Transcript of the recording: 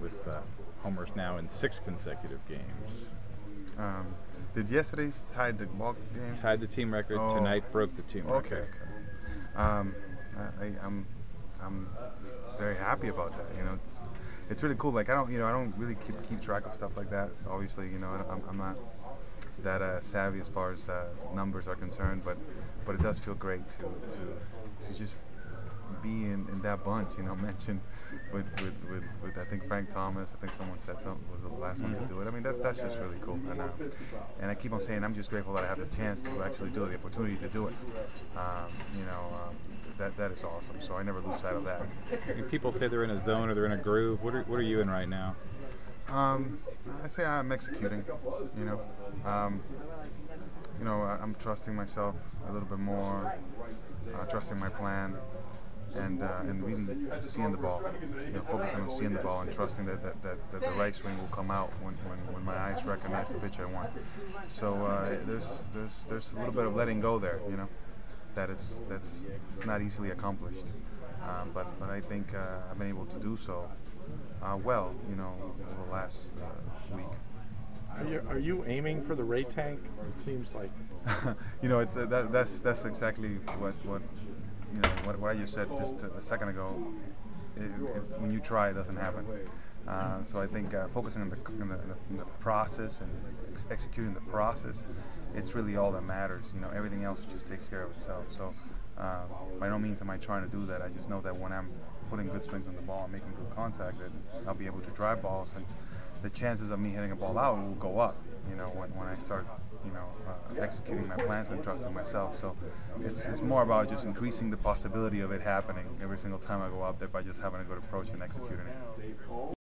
with uh, homers now in six consecutive games. Um, did yesterday's tie the ball game? Tied the team record Oh. tonight, broke the team Okay. record. okay. Um, I, I- I'm I'm very happy about that. You know, it's it's really cool. Like I don't you know I don't really keep keep track of stuff like that. Obviously, you know I'm, I'm not that uh, savvy as far as uh, numbers are concerned, but but it does feel great to to to just be in, in that bunch. You know, mentioned with, with, with, with I think Frank Thomas. I think someone said something was the last one to do it. I mean that's that's just really cool. And uh, and I keep on saying I'm just grateful that I have the chance to actually do it, the opportunity to do it. Um, you know. Um, that, that is awesome. So I never lose sight of that. When People say they're in a zone or they're in a groove. What are, what are you in right now? Um, I say I'm executing. You know, um, you know, I- I'm trusting myself a little bit more, uh, trusting my plan, and uh, and really seeing the ball. You know, focusing on seeing the ball and trusting that that, that, that the right swing will come out when, when, when my eyes recognize the pitch I want. So uh, there's there's there's a little bit of letting go there. You know, that is that's it's not easily accomplished. Um, but but I think uh, I've been able to do so uh, well. You know, over the last uh, week. Are you, are you aiming for the Ray tank? It seems like you know, it's uh, that, that's that's exactly what what you know what, what I just said just a second ago. It, it, when you try, it doesn't happen. Uh, so I think uh, focusing on the, on the, on the process and ex- executing the process, it's really all that matters. You know, everything else just takes care of itself. So uh, by no means am I trying to do that. I just know that when I'm putting good swings on the ball and making good contact, that I'll be able to drive balls and the chances of me hitting a ball out will go up. You know, when, when I start, you know, uh, executing my plans and trusting myself. So it's, it's more about just increasing the possibility of it happening every single time I go out there by just having a good approach and executing it.